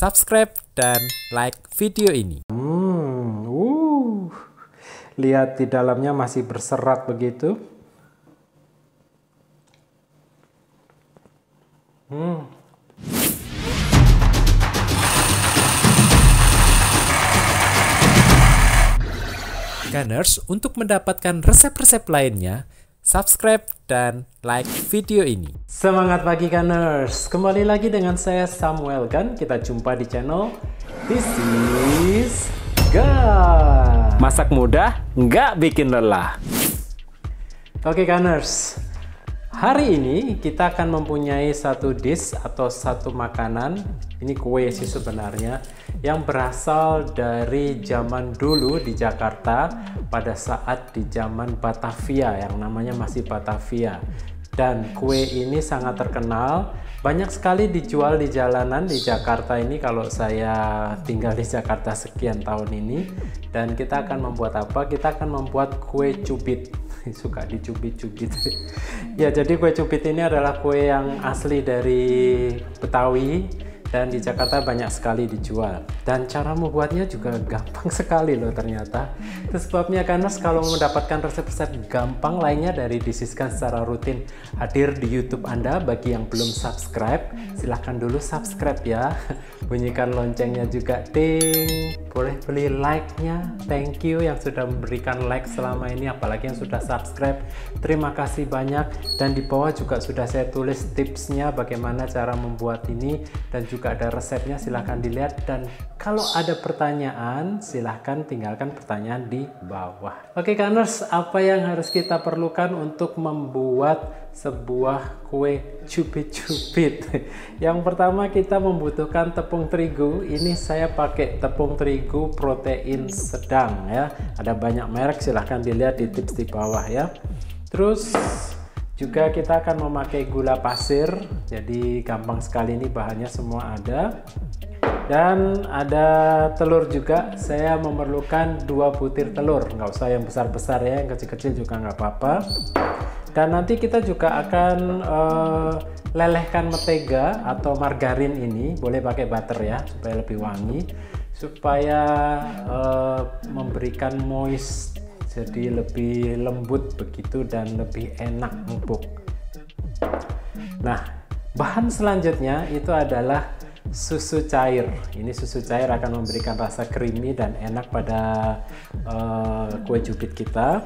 subscribe dan like video ini. Hmm, uh, lihat di dalamnya masih berserat begitu. Hmm. Gunners, untuk mendapatkan resep-resep lainnya, subscribe dan like video ini. Semangat pagi Gunners, kembali lagi dengan saya Samuel Gun. Kita jumpa di channel This is Gun. Masak mudah, nggak bikin lelah. Oke Gunners, hari ini kita akan mempunyai satu dish atau satu makanan. Ini kue sih sebenarnya yang berasal dari zaman dulu di Jakarta pada saat di zaman Batavia yang namanya masih Batavia dan kue ini sangat terkenal. Banyak sekali dijual di jalanan di Jakarta ini kalau saya tinggal di Jakarta sekian tahun ini. Dan kita akan membuat apa? Kita akan membuat kue cubit. Suka dicubit-cubit. Ya jadi kue cubit ini adalah kue yang asli dari Betawi dan di Jakarta banyak sekali dijual. Dan cara membuatnya juga gampang sekali loh ternyata. Itu sebabnya karena kalau mendapatkan resep-resep gampang lainnya dari disiskan secara rutin hadir di YouTube Anda. Bagi yang belum subscribe silahkan dulu subscribe ya. Bunyikan loncengnya juga ting boleh beli like-nya. Thank you yang sudah memberikan like selama ini apalagi yang sudah subscribe. Terima kasih banyak. Dan di bawah juga sudah saya tulis tipsnya bagaimana cara membuat ini. Dan juga juga ada resepnya silahkan dilihat. Dan kalau ada pertanyaan silahkan tinggalkan pertanyaan di bawah. Oke kaners apa yang harus kita perlukan untuk membuat sebuah kue cubit-cubit? Yang pertama kita membutuhkan tepung terigu. Ini saya pakai tepung terigu protein sedang ya. Ada banyak merek silahkan dilihat di tips di bawah ya. Terus juga kita akan memakai gula pasir, jadi gampang sekali ini bahannya semua ada. Dan ada telur juga, saya memerlukan dua butir telur, nggak usah yang besar-besar ya, yang kecil-kecil juga nggak apa-apa. Dan nanti kita juga akan uh, lelehkan mentega atau margarin ini, boleh pakai butter ya, supaya lebih wangi, supaya uh, memberikan moist jadi lebih lembut begitu dan lebih enak empuk. Nah bahan selanjutnya itu adalah susu cair. Ini susu cair akan memberikan rasa creamy dan enak pada uh, kue cubit kita.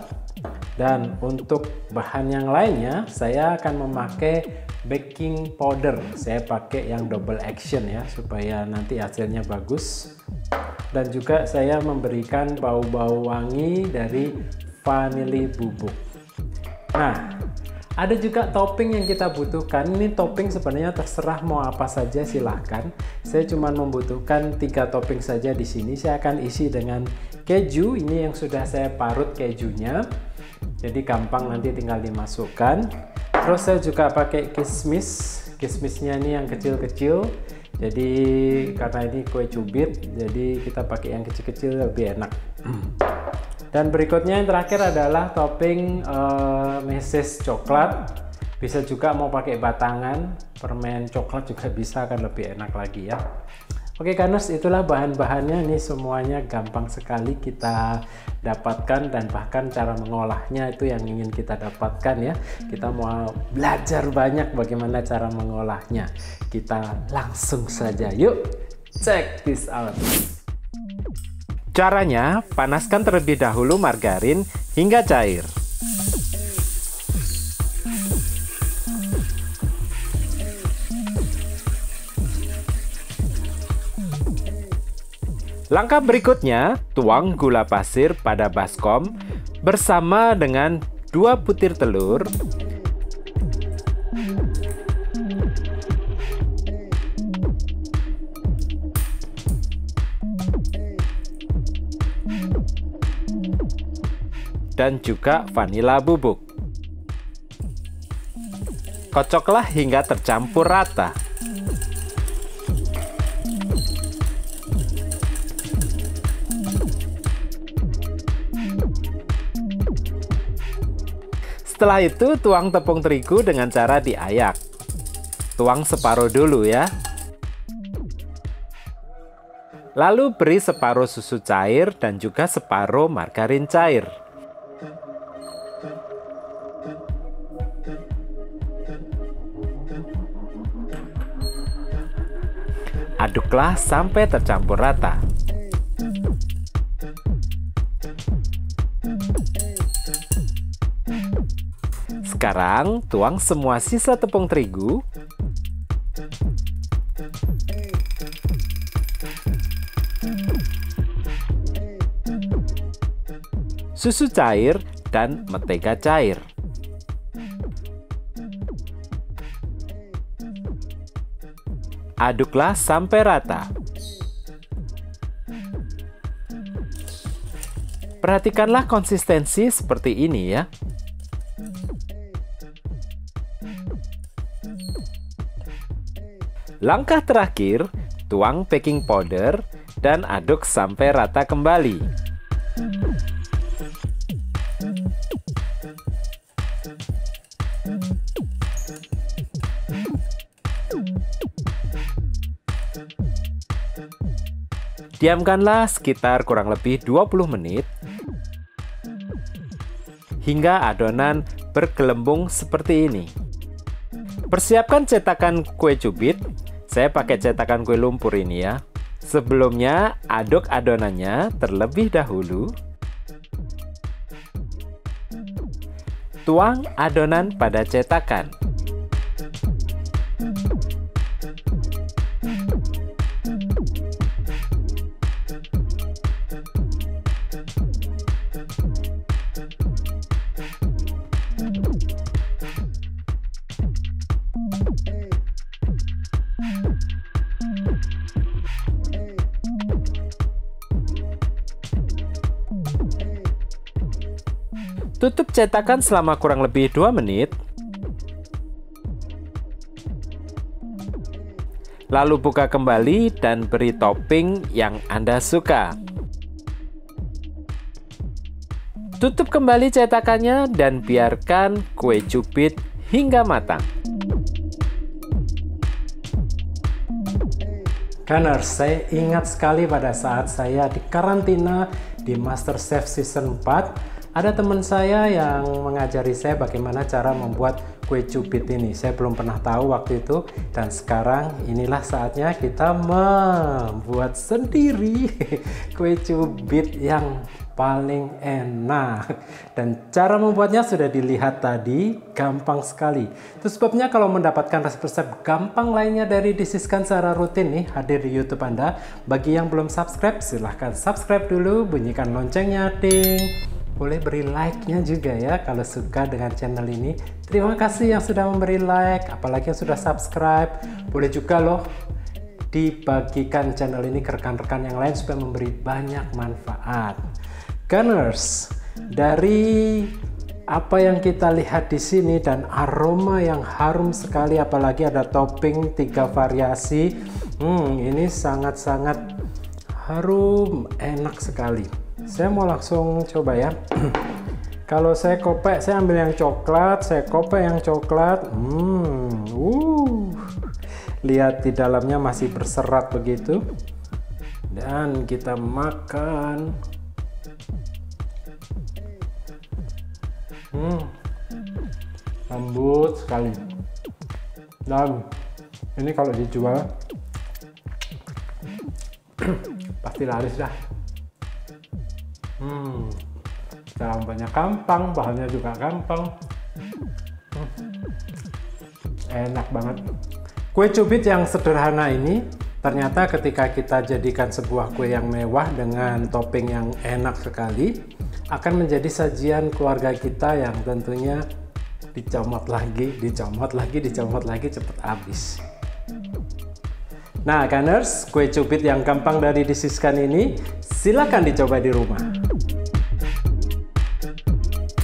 Dan untuk bahan yang lainnya saya akan memakai baking powder. Saya pakai yang double action ya supaya nanti hasilnya bagus dan juga saya memberikan bau-bau wangi dari vanili bubuk. Nah ada juga topping yang kita butuhkan. Ini topping sebenarnya terserah mau apa saja silahkan saya cuma membutuhkan tiga topping saja di sini. Saya akan isi dengan keju. Ini yang sudah saya parut kejunya. Jadi gampang nanti tinggal dimasukkan. Terus saya juga pakai kismis. Kismisnya ini yang kecil-kecil jadi karena ini kue cubit jadi kita pakai yang kecil-kecil lebih enak. Dan berikutnya yang terakhir adalah topping uh, meses coklat. Bisa juga mau pakai batangan permen coklat juga bisa akan lebih enak lagi ya Oke Kanus, itulah bahan-bahannya. Ini semuanya gampang sekali kita dapatkan dan bahkan cara mengolahnya itu yang ingin kita dapatkan ya. Kita mau belajar banyak bagaimana cara mengolahnya. Kita langsung saja yuk check this out. Caranya, panaskan terlebih dahulu margarin hingga cair. Langkah berikutnya, tuang gula pasir pada baskom bersama dengan dua butir telur, dan juga vanila bubuk. Kocoklah hingga tercampur rata. Setelah itu tuang tepung terigu dengan cara diayak. Tuang separuh dulu ya. Lalu beri separuh susu cair dan juga separuh margarin cair. Aduklah sampai tercampur rata. Sekarang tuang semua sisa tepung terigu susu cair dan mentega cair. Aduklah sampai rata. Perhatikanlah konsistensi seperti ini ya. Langkah terakhir, tuang baking powder dan aduk sampai rata kembali. Diamkanlah sekitar kurang lebih 20 menit hingga adonan bergelembung seperti ini. Persiapkan cetakan kue cubit saya pakai cetakan kue lumpur ini ya. Sebelumnya, aduk adonannya terlebih dahulu. Tuang adonan pada cetakan. Tutup cetakan selama kurang lebih 2 menit. Lalu buka kembali dan beri topping yang Anda suka. Tutup kembali cetakannya dan biarkan kue cubit hingga matang. Karena saya ingat sekali pada saat saya di karantina di MasterChef Season 4 ada teman saya yang mengajari saya bagaimana cara membuat kue cubit ini. Saya belum pernah tahu waktu itu dan sekarang inilah saatnya kita membuat sendiri kue cubit yang paling enak. Dan cara membuatnya sudah dilihat tadi gampang sekali. Itu sebabnya kalau mendapatkan resep-resep gampang lainnya dari disiskan secara rutin nih hadir di YouTube Anda. Bagi yang belum subscribe silahkan subscribe dulu bunyikan loncengnya ding boleh beri like-nya juga ya kalau suka dengan channel ini. Terima kasih yang sudah memberi like, apalagi yang sudah subscribe. Boleh juga loh dibagikan channel ini ke rekan-rekan yang lain supaya memberi banyak manfaat. Gunners, dari apa yang kita lihat di sini dan aroma yang harum sekali apalagi ada topping tiga variasi. Hmm, ini sangat-sangat harum, enak sekali saya mau langsung coba ya. Kalau saya kopek saya ambil yang coklat saya kopek yang coklat. Hmm uh. Lihat di dalamnya masih berserat begitu. Dan kita makan. Hmm. Lembut sekali. Dan ini kalau dijual pasti laris dah Hmm, banyak gampang, bahannya juga gampang. Enak banget. Kue cubit yang sederhana ini ternyata ketika kita jadikan sebuah kue yang mewah dengan topping yang enak sekali akan menjadi sajian keluarga kita yang tentunya dicomot lagi, dicomot lagi, dicomot lagi cepat habis. Nah, Gunners, kue cubit yang gampang dari disiskan ini silakan dicoba di rumah.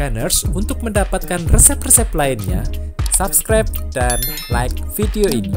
Gunners untuk mendapatkan resep-resep lainnya, subscribe dan like video ini.